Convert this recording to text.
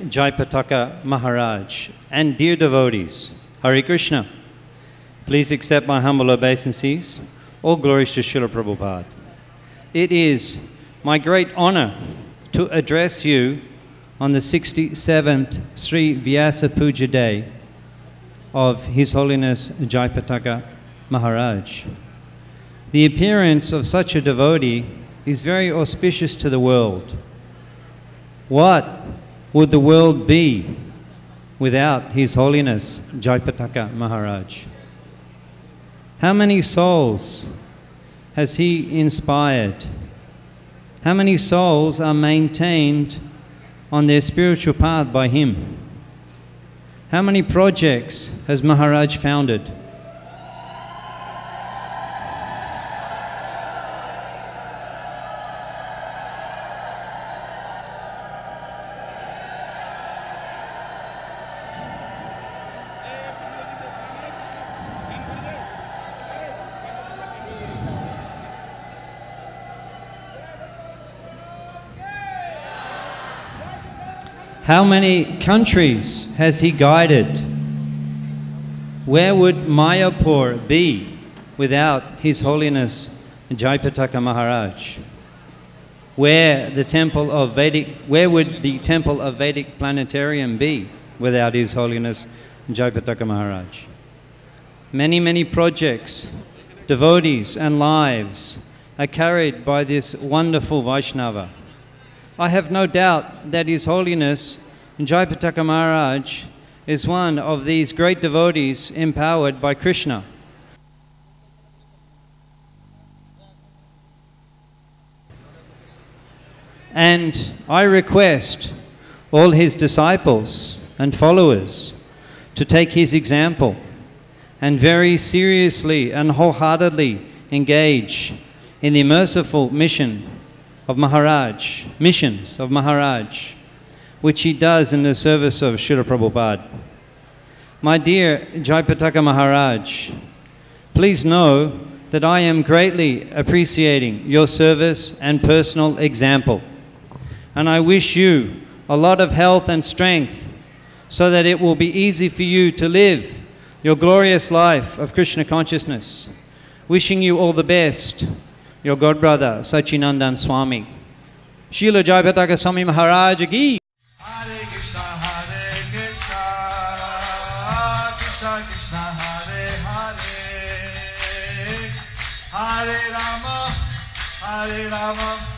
Jayapataka Maharaj and dear devotees, Hare Krishna. Please accept my humble obeisances. All glories to Srila Prabhupada. It is my great honor to address you on the 67th Sri Vyasa Puja Day of His Holiness Jayapataka Maharaj. The appearance of such a devotee is very auspicious to the world. What would the world be without His Holiness Jayapataka Maharaj? How many souls has He inspired? How many souls are maintained on their spiritual path by Him? How many projects has Maharaj founded? How many countries has he guided? Where would Mayapur be without His Holiness Jayapataka Maharaj? Where the temple of Vedic, where would the temple of Vedic planetarium be without His Holiness Jayapataka Maharaj? Many, many projects, devotees, and lives are carried by this wonderful Vaishnava. I have no doubt that His Holiness Jayapataka Maharaj is one of these great devotees empowered by Krishna. And I request all his disciples and followers to take his example and very seriously and wholeheartedly engage in the merciful mission of Maharaj, missions of Maharaj, which he does in the service of Srila Prabhupada. My dear Jayapataka Maharaj, please know that I am greatly appreciating your service and personal example. And I wish you a lot of health and strength so that it will be easy for you to live your glorious life of Krishna consciousness. Wishing you all the best, your god brother Sachinandan Swami. Srila Jayapataka Swami Maharaj ki. Hare Rama, Hare Rama.